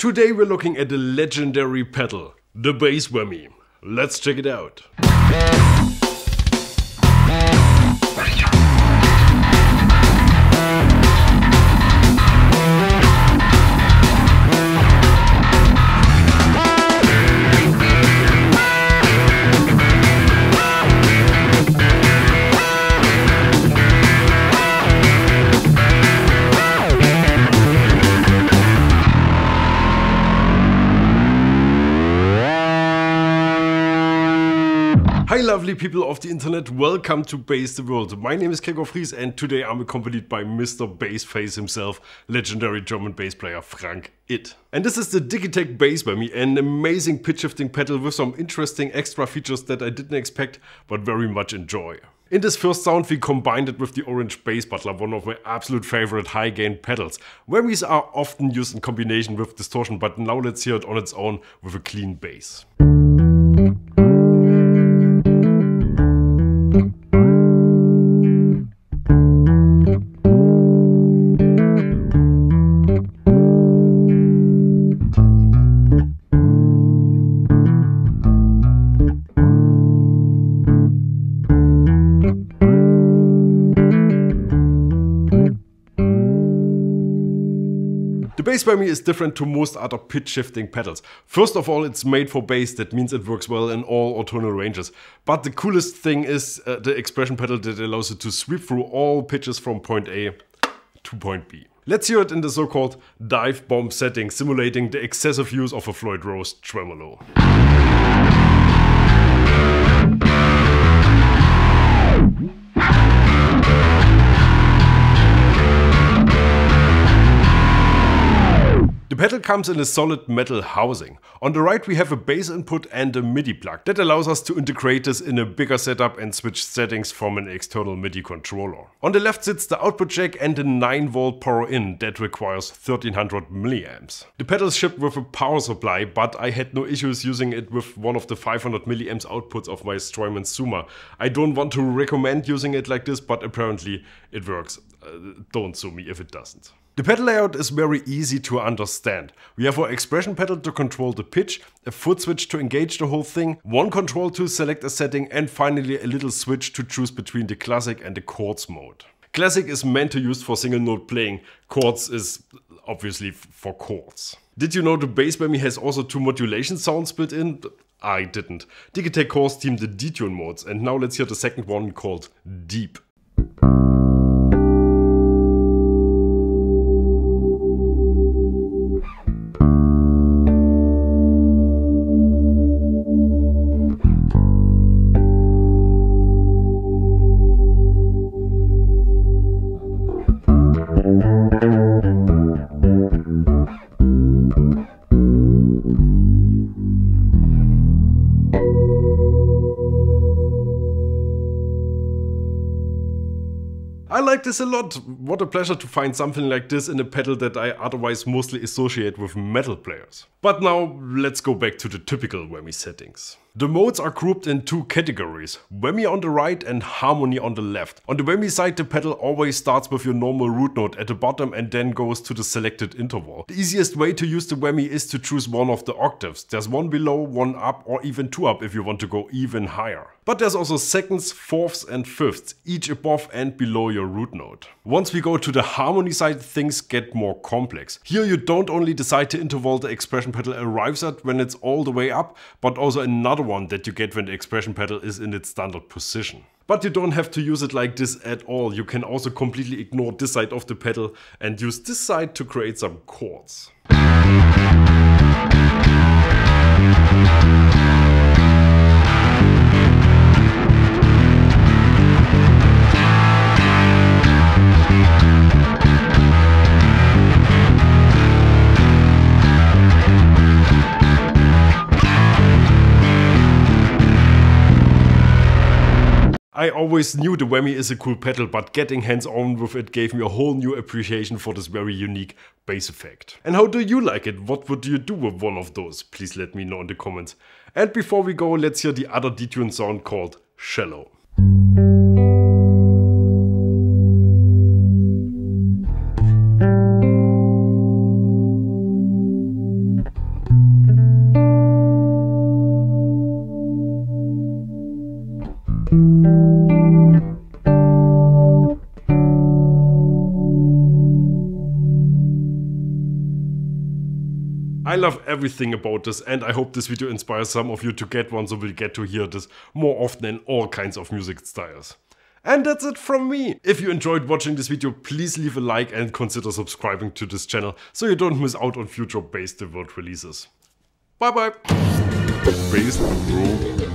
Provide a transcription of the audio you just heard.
Today we're looking at a legendary pedal, the Bass Whammy. Let's check it out. Hi lovely people of the internet, welcome to Bass the World. My name is Gregor Fris and today I'm accompanied by Mr. Bassface himself, legendary German bass player Frank Itt. And this is the Digitech Bass Whammy, an amazing pitch shifting pedal with some interesting extra features that I didn't expect but very much enjoy. In this first sound we combined it with the Orange Bass Butler, one of my absolute favorite high gain pedals. Whammies are often used in combination with distortion, but now let's hear it on its own with a clean bass. The bass whammy is different to most other pitch shifting pedals. First of all, it's made for bass, that means it works well in all tonal ranges. But the coolest thing is uh, the expression pedal that allows it to sweep through all pitches from point A to point B. Let's hear it in the so-called dive bomb setting, simulating the excessive use of a Floyd Rose tremolo. Pedal comes in a solid metal housing. On the right we have a bass input and a MIDI plug that allows us to integrate this in a bigger setup and switch settings from an external MIDI controller. On the left sits the output jack and a 9V power in that requires 1300 milliamps. The pedal is shipped with a power supply but I had no issues using it with one of the 500 milliamps outputs of my Strymon Zuma. I don't want to recommend using it like this but apparently it works. Uh, don't sue me if it doesn't. The pedal layout is very easy to understand. We have our expression pedal to control the pitch, a foot switch to engage the whole thing, one control to select a setting and finally a little switch to choose between the classic and the chords mode. Classic is meant to use for single note playing, chords is obviously for chords. Did you know the bass whammy has also two modulation sounds built in? I didn't. Digitech Course teamed the detune modes and now let's hear the second one called Deep. I like this a lot. What a pleasure to find something like this in a pedal that I otherwise mostly associate with metal players. But now let's go back to the typical whammy settings. The modes are grouped in two categories, whammy on the right and harmony on the left. On the whammy side the pedal always starts with your normal root note at the bottom and then goes to the selected interval. The easiest way to use the whammy is to choose one of the octaves. There's one below, one up or even two up if you want to go even higher. But there's also seconds, fourths and fifths, each above and below your root note. Once we go to the harmony side things get more complex. Here you don't only decide the interval the expression pedal arrives at when it's all the way up, but also another one that you get when the expression pedal is in its standard position. But you don't have to use it like this at all. You can also completely ignore this side of the pedal and use this side to create some chords. I always knew the whammy is a cool pedal, but getting hands on with it gave me a whole new appreciation for this very unique bass effect. And how do you like it? What would you do with one of those? Please let me know in the comments. And before we go, let's hear the other detune sound called Shallow. Love everything about this and I hope this video inspires some of you to get one so we'll get to hear this more often in all kinds of music styles. And that's it from me. If you enjoyed watching this video, please leave a like and consider subscribing to this channel so you don't miss out on future Bass the World releases. Bye bye! The World